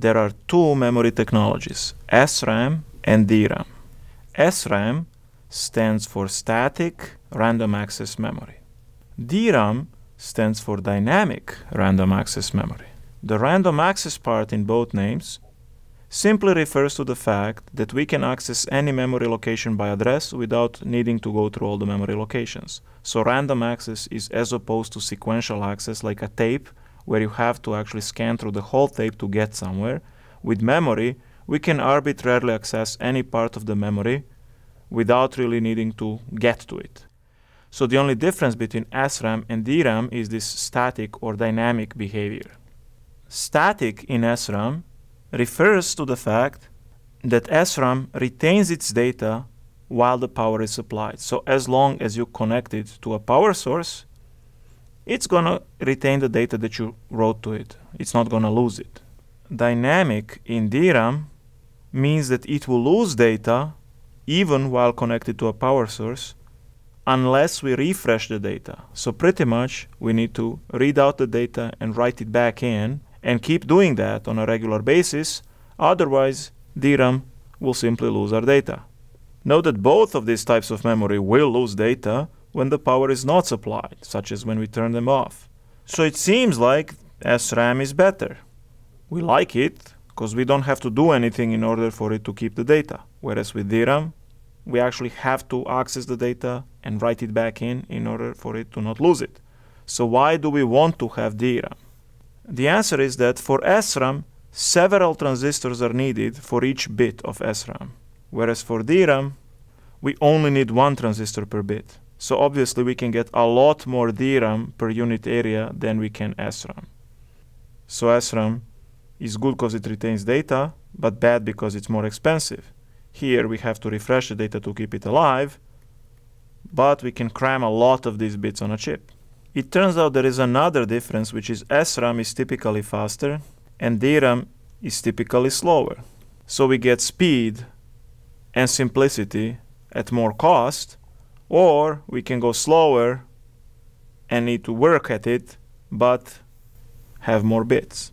there are two memory technologies, SRAM and DRAM. SRAM stands for static random access memory. DRAM stands for dynamic random access memory. The random access part in both names simply refers to the fact that we can access any memory location by address without needing to go through all the memory locations. So random access is as opposed to sequential access like a tape where you have to actually scan through the whole tape to get somewhere. With memory, we can arbitrarily access any part of the memory without really needing to get to it. So the only difference between SRAM and DRAM is this static or dynamic behavior. Static in SRAM refers to the fact that SRAM retains its data while the power is supplied. So as long as you connect it to a power source, it's going to retain the data that you wrote to it. It's not going to lose it. Dynamic in DRAM means that it will lose data even while connected to a power source unless we refresh the data. So pretty much we need to read out the data and write it back in and keep doing that on a regular basis. Otherwise, DRAM will simply lose our data. Note that both of these types of memory will lose data when the power is not supplied, such as when we turn them off. So it seems like SRAM is better. We like it because we don't have to do anything in order for it to keep the data. Whereas with DRAM, we actually have to access the data and write it back in in order for it to not lose it. So why do we want to have DRAM? The answer is that for SRAM, several transistors are needed for each bit of SRAM, whereas for DRAM, we only need one transistor per bit. So obviously we can get a lot more DRAM per unit area than we can SRAM. So SRAM is good because it retains data, but bad because it's more expensive. Here we have to refresh the data to keep it alive, but we can cram a lot of these bits on a chip. It turns out there is another difference, which is SRAM is typically faster and DRAM is typically slower. So we get speed and simplicity at more cost, or we can go slower and need to work at it, but have more bits.